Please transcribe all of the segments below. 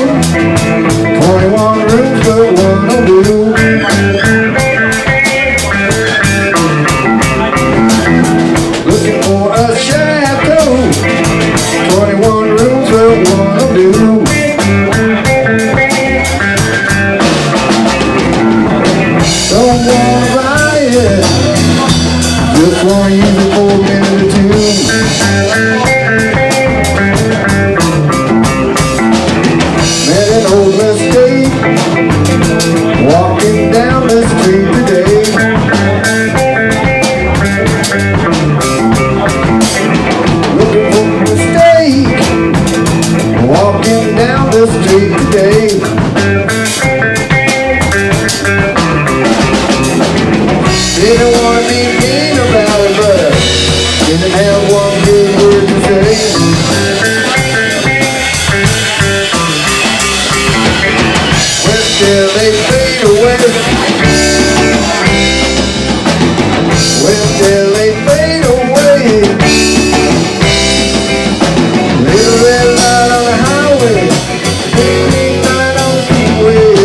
Música till they fade away. Well, till they fade away. Little red light on the highway, Midnight on the freeway.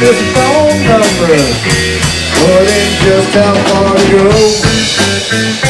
this phone number. Wouldn't just how far to go.